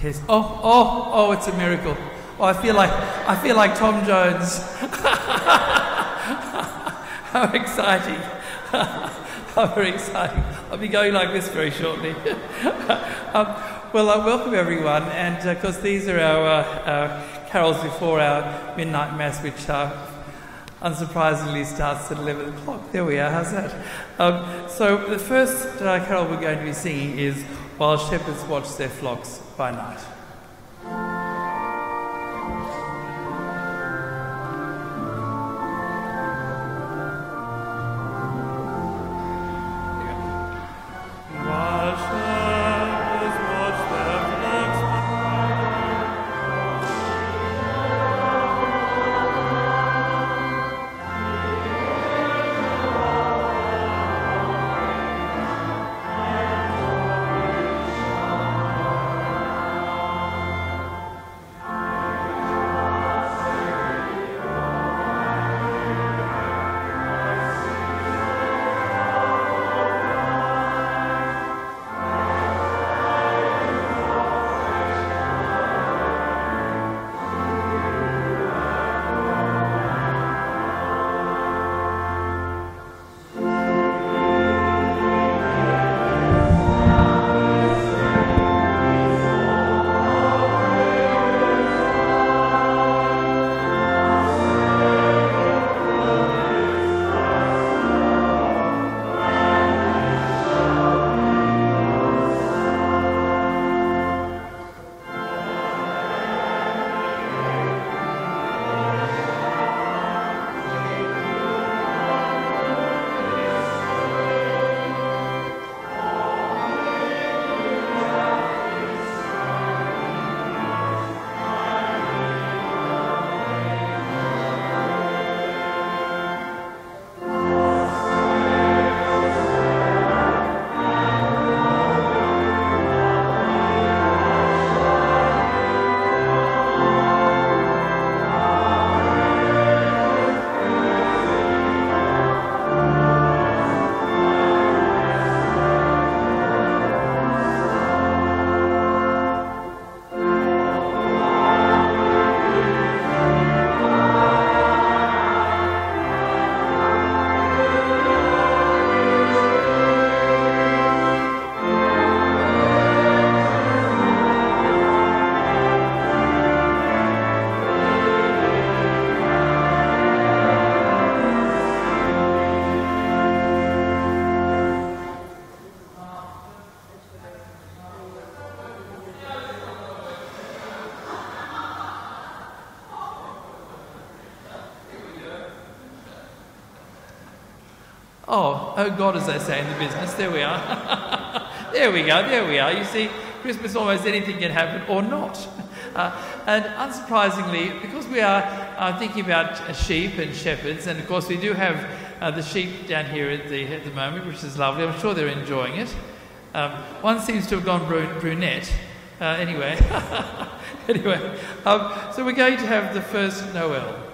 Oh, oh, oh! It's a miracle. Oh, I feel like I feel like Tom Jones. How exciting! How very exciting! I'll be going like this very shortly. um, well, uh, welcome everyone, and of course these are our, uh, our, carols before our midnight mass, which uh, unsurprisingly starts at 11 o'clock. There we are. How's that? Um, so the first uh, carol we're going to be singing is "While Shepherds Watch Their Flocks by Night." God, as they say in the business. There we are. there we go, there we are. You see, Christmas almost anything can happen or not. Uh, and unsurprisingly, because we are uh, thinking about sheep and shepherds, and of course we do have uh, the sheep down here at the, at the moment, which is lovely. I'm sure they're enjoying it. Um, one seems to have gone bru- brunette. Uh, anyway, anyway, um, so we're going to have the first Noel.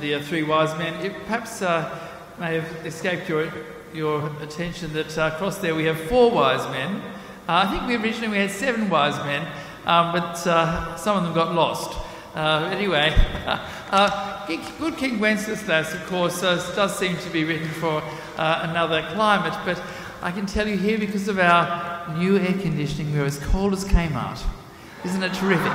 The uh, three wise men. It perhaps uh, may have escaped your, your attention that uh, across there we have four wise men. Uh, I think we originally we had seven wise men, um, but uh, some of them got lost. Anyway, King- Good King Wenceslas, of course, does seem to be written for another climate, but I can tell you here because of our new air conditioning, we're as cold as Kmart. Isn't it terrific?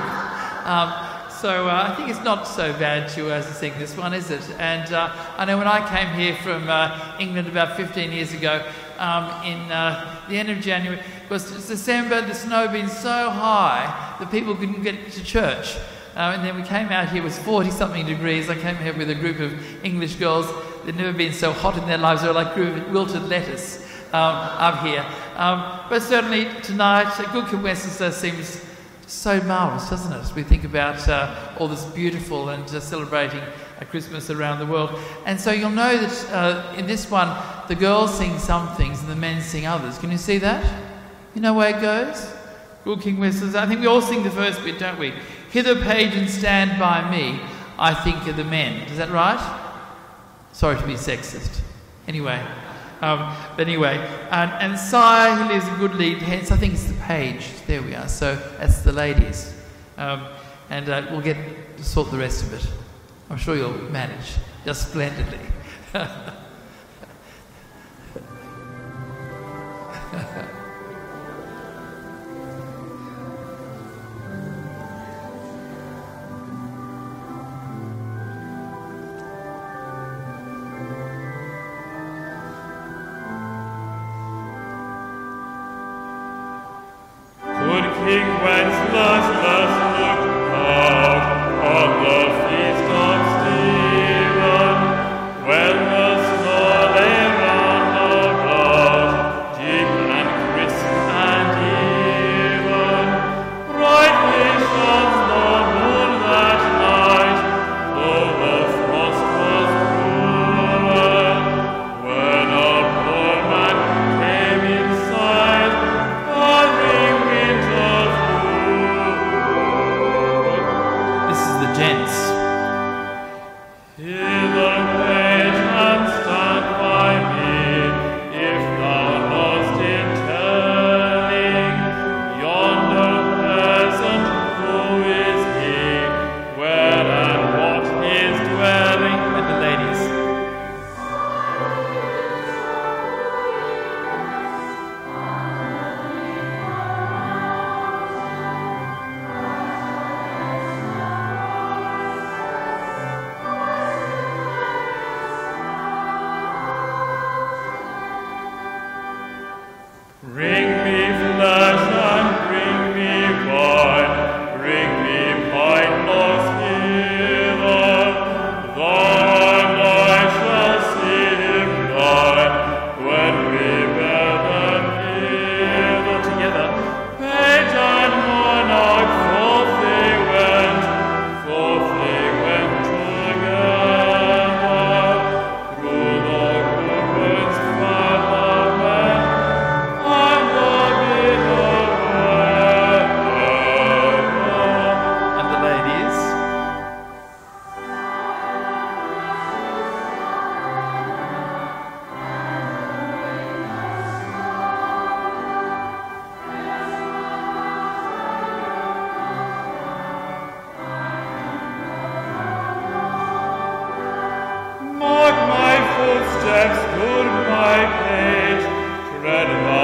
Um, so uh, I think it's not so bad to uh, to sing this one, is it? And uh, I know when I came here from uh, England about 15 years ago, um, in uh, the end of January, it was December, the snow had been so high that people couldn't get to church. Uh, and then we came out here, it was 40 something degrees. I came here with a group of English girls. They'd never been so hot in their lives. They were like wilted lettuce um, up here. Um, but certainly tonight, a Good King Wenceslas seems so marvellous, doesn't it? As we think about uh, all this beautiful and uh, celebrating uh, Christmas around the world. And so you'll know that uh, in this one, the girls sing some things and the men sing others. Can you see that? You know where it goes? Good King Wenceslas. I think we all sing the first bit, don't we? Hither, page, and stand by me. I think of the men. Is that right? Sorry to be sexist. Anyway, um, but anyway, and, and Sire, he lives a good lead, hence I think it's the page. There we are. So that's the ladies. Um, and uh, we'll get to sort the rest of it. I'm sure you'll manage just splendidly. King Wenceslas looked footsteps, good my page, tread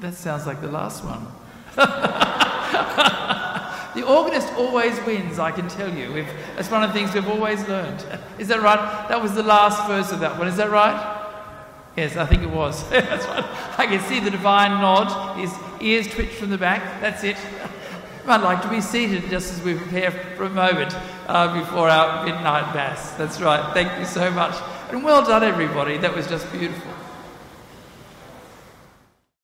That sounds like the last one. the organist always wins, I can tell you. We've, that's one of the things we've always learned. Is that right? That was the last verse of that one. Is that right? Yes, I think it was. that's right. I can see the divine nod. His ears twitch from the back. That's it. I'd like to be seated just as we prepare for a moment uh, before our midnight mass. That's right. Thank you so much. And well done, everybody. That was just beautiful.